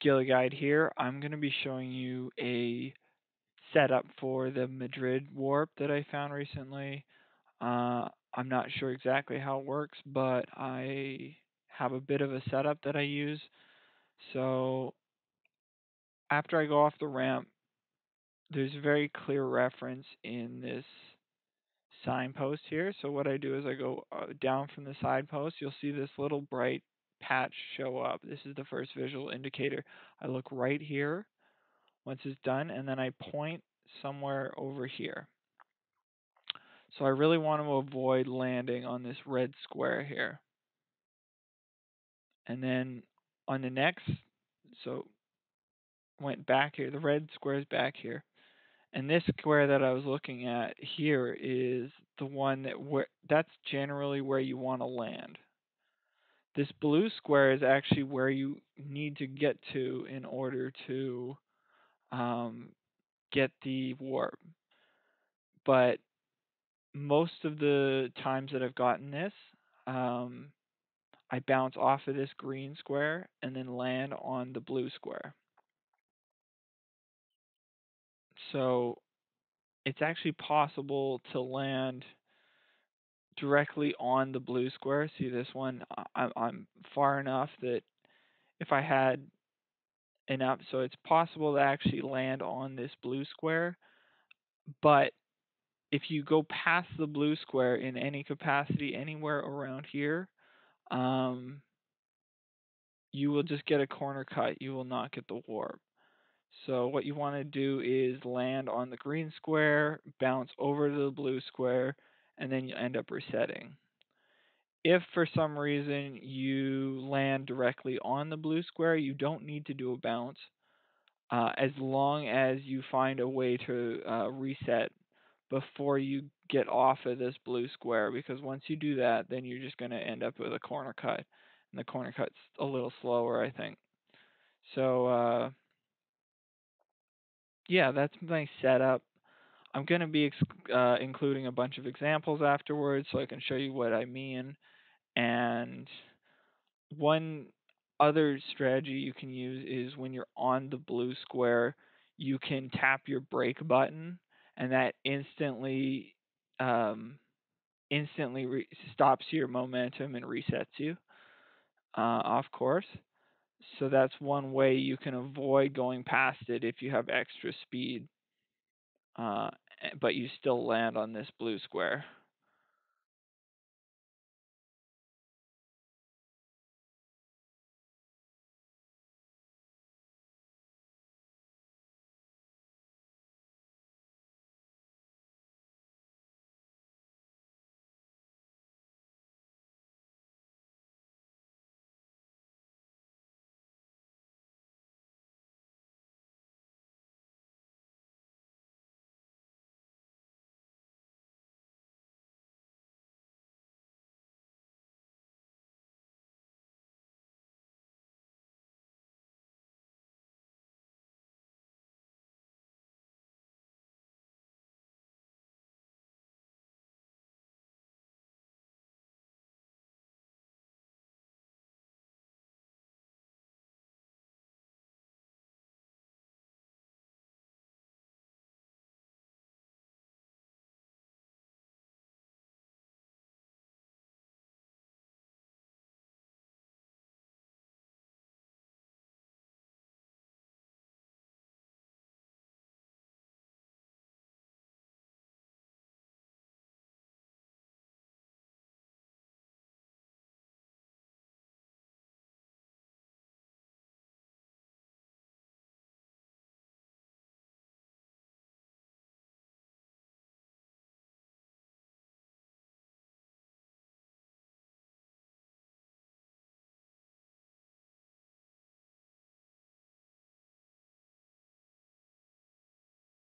Ghillie Guide here. I'm going to be showing you a setup for the Madrid warp that I found recently. Uh, I'm not sure exactly how it works, but I have a bit of a setup that I use. So after I go off the ramp, there's a very clear reference in this signpost here. So what I do is I go uh, down from the side post. You'll see this little bright patch show up. This is the first visual indicator. I look right here once it's done, and then I point somewhere over here. So I really want to avoid landing on this red square here. And then on the next, so went back here, the red square is back here. And this square that I was looking at here is the one that where that's generally where you want to land. This blue square is actually where you need to get to in order to um, get the warp. But most of the times that I've gotten this, um, I bounce off of this green square and then land on the blue square. So it's actually possible to land directly on the blue square. See this one? I, I'm far enough that if I had enough, so it's possible to actually land on this blue square. But if you go past the blue square in any capacity anywhere around here, um, you will just get a corner cut. You will not get the warp. So what you want to do is land on the green square, bounce over to the blue square, and then you end up resetting. If for some reason you land directly on the blue square, you don't need to do a bounce uh, as long as you find a way to uh, reset before you get off of this blue square because once you do that, then you're just going to end up with a corner cut. And the corner cut's a little slower, I think. So, uh, yeah, that's my setup. I'm going to be uh, including a bunch of examples afterwards so I can show you what I mean. And one other strategy you can use is when you're on the blue square, you can tap your brake button and that instantly um, instantly stops your momentum and resets you uh, off course. So that's one way you can avoid going past it if you have extra speed, uh, Eh, but you still land on this blue square.